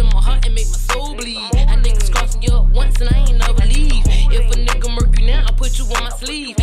to my heart and make my soul bleed. I niggas crossing you up once and I ain't never leave. If a nigga murk you now, I put you on my sleeve.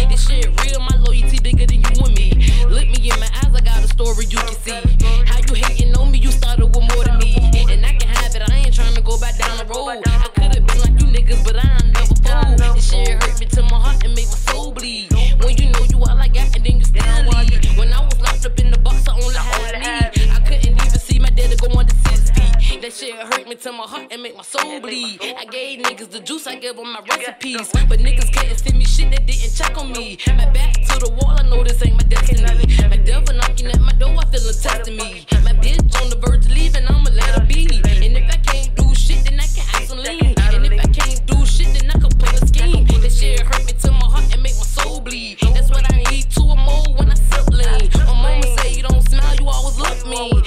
Me to my heart and make my soul bleed. I gave niggas the juice, I gave them my recipes. But niggas couldn't send me shit that didn't check on me. My back to the wall, I know this ain't my destiny. My devil knocking at my door, I feel testing me. My bitch on the verge of leaving, I'ma let her be. And if I can't do shit, then I can lean. And if I can't do shit, then I can pull a scheme. That shit hurt me to my heart and make my soul bleed. That's what I need to a more when I sip lean. My mama say you don't smile, you always look mean.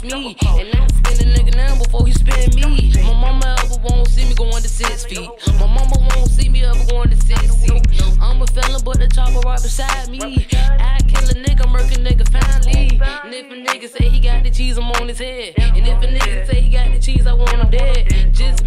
Cross me. And I spin a nigga now before he spend me. My mama ever won't see me going to six feet. My mama won't see me ever going to six feet. I'm a felon, but the chopper right beside me. I kill a nigga, murk a nigga finally. And if a nigga say he got the cheese, I'm on his head. And if a nigga say he got the cheese, I want him dead. Just